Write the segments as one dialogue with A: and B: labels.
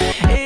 A: Hey.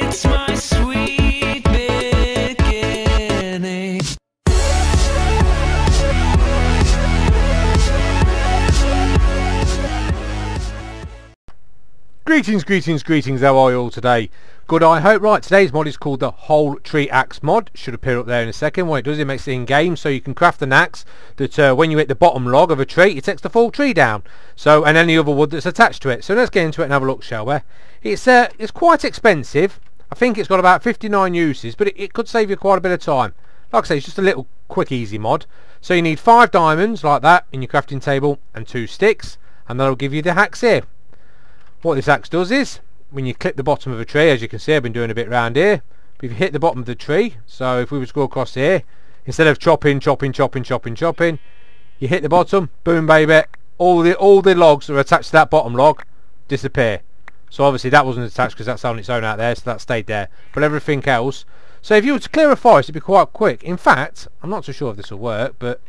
B: Greetings, greetings, greetings, how are you all today? Good, I hope. Right, today's mod is called the Whole Tree Axe mod. Should appear up there in a second. What it does, it makes it in-game so you can craft an axe that uh, when you hit the bottom log of a tree, it takes the full tree down. So, and any other wood that's attached to it. So let's get into it and have a look, shall we? It's, uh, it's quite expensive. I think it's got about 59 uses, but it, it could save you quite a bit of time. Like I say, it's just a little quick, easy mod. So you need five diamonds, like that, in your crafting table, and two sticks, and that'll give you the axe here. What this axe does is, when you clip the bottom of a tree, as you can see I've been doing a bit round here, but if you hit the bottom of the tree, so if we were to go across here, instead of chopping, chopping, chopping, chopping, chopping, you hit the bottom, boom baby, all the all the logs that are attached to that bottom log disappear. So obviously that wasn't attached because that's on its own out there, so that stayed there. But everything else, so if you were to clear a forest, it'd be quite quick. In fact, I'm not so sure if this will work, but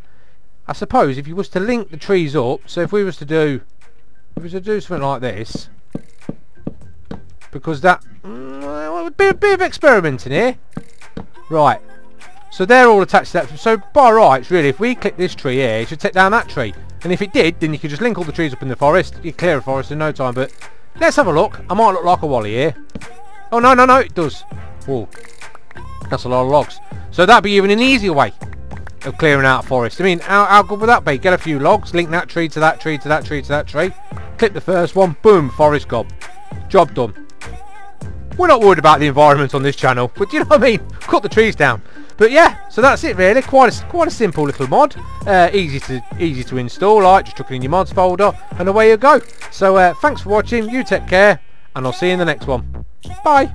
B: I suppose if you was to link the trees up, so if we was to do, if we was to do something like this, because that mm, a bit, of experimenting here. Right. So they're all attached to that. So by rights, really, if we click this tree here, it should take down that tree. And if it did, then you could just link all the trees up in the forest. You clear a forest in no time. But let's have a look. I might look like a wally here. Oh no, no, no, it does. Whoa. That's a lot of logs. So that'd be even an easier way of clearing out a forest. I mean, how, how good would that be? Get a few logs, link that tree to that tree to that tree to that tree. Click the first one, boom, forest gob. Job done. We're not worried about the environment on this channel, but do you know what I mean? Cut the trees down. But yeah, so that's it really. Quite a, quite a simple little mod. Uh, easy to easy to install, like just chuck it in your mods folder, and away you go. So uh, thanks for watching. You take care, and I'll see you in the next one. Bye.